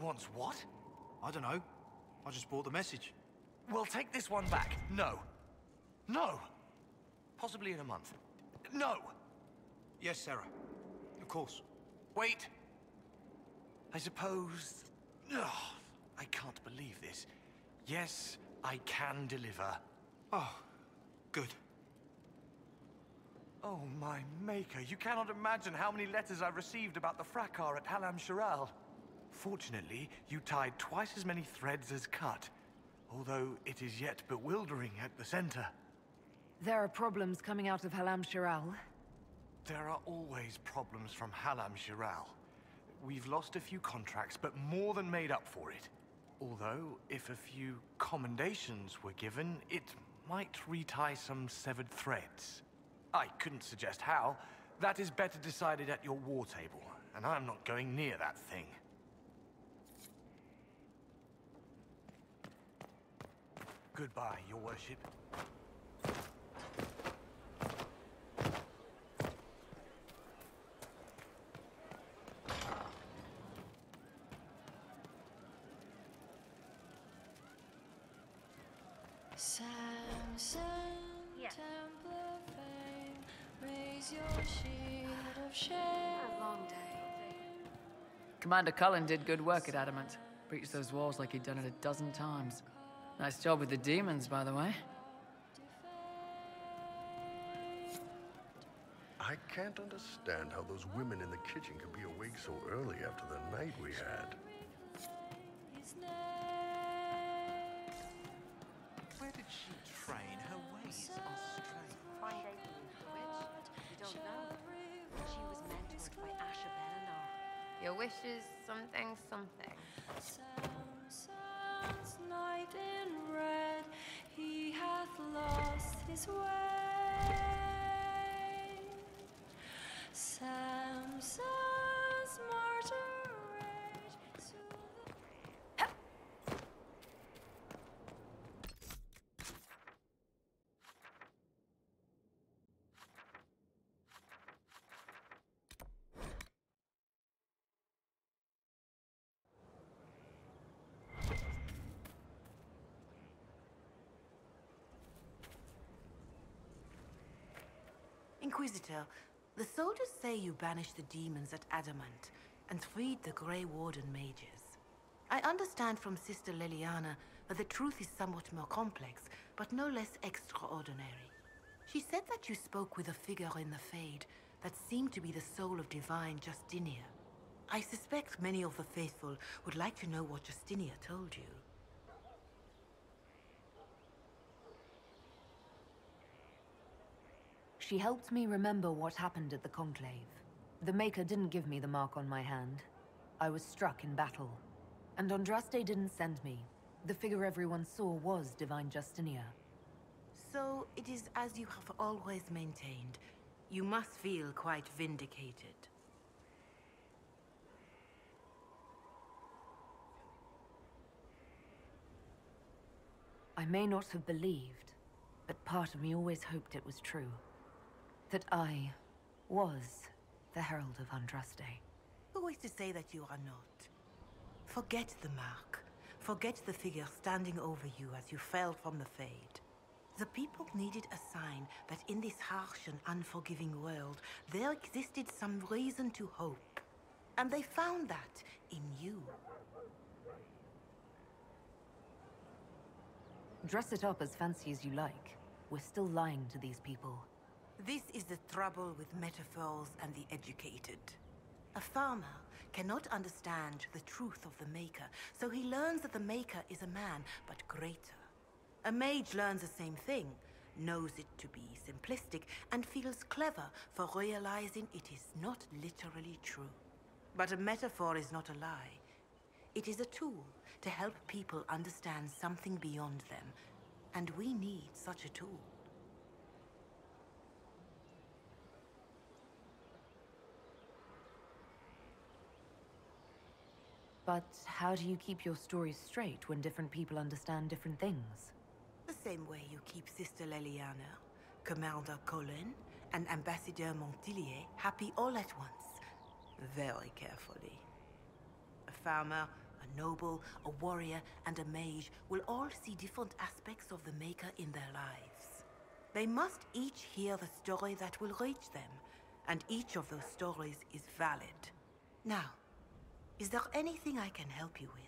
wants what? I don't know. I just brought the message. Well, take this one back. No. No. Possibly in a month. No. Yes, Sarah. Of course. Wait. I suppose... Ugh, I can't believe this. Yes, I can deliver. Oh, good. Oh, my maker. You cannot imagine how many letters I've received about the fracas at Halamshiral. Fortunately, you tied twice as many threads as cut, although it is yet bewildering at the center. There are problems coming out of Halamshiral. There are always problems from Halamshiral. We've lost a few contracts, but more than made up for it. Although, if a few commendations were given, it might retie some severed threads. I couldn't suggest how. That is better decided at your war table, and I'm not going near that thing. Goodbye, your worship. Samson, Temple of Fame, raise your shield of shame. A long day. Commander Cullen did good work at Adamant. Breached those walls like he'd done it a dozen times. Nice job with the demons, by the way. I can't understand how those women in the kitchen could be awake so early after the night we had. Where did she train? Her ways are strange. Find out which you don't know. She was mentored by Asha'bellanar. Your wishes, something, something. Samson's knight in red, he hath lost his way. Inquisitor, the soldiers say you banished the demons at Adamant and freed the Grey Warden mages. I understand from Sister Leliana that the truth is somewhat more complex, but no less extraordinary. She said that you spoke with a figure in the Fade that seemed to be the soul of divine Justinia. I suspect many of the faithful would like to know what Justinia told you. She helped me remember what happened at the Conclave. The Maker didn't give me the mark on my hand. I was struck in battle. And Andraste didn't send me. The figure everyone saw was Divine Justinia. So it is as you have always maintained. You must feel quite vindicated. I may not have believed, but part of me always hoped it was true. That I was the Herald of Andraste. Who is to say that you are not? Forget the mark. Forget the figure standing over you as you fell from the Fade. The people needed a sign that in this harsh and unforgiving world, there existed some reason to hope. And they found that in you. Dress it up as fancy as you like. We're still lying to these people. This is the trouble with metaphors and the educated. A farmer cannot understand the truth of the Maker, so he learns that the Maker is a man, but greater. A mage learns the same thing, knows it to be simplistic, and feels clever for realizing it is not literally true. But a metaphor is not a lie. It is a tool to help people understand something beyond them, and we need such a tool. But how do you keep your stories straight when different people understand different things? The same way you keep Sister Leliana, Commander Cullen, and Ambassador Montilyet happy all at once. Very carefully. A farmer A noble, a warrior, and a mage will all see different aspects of the Maker in their lives. They must each hear the story that will reach them, and each of those stories is valid. Now, is there anything I can help you with?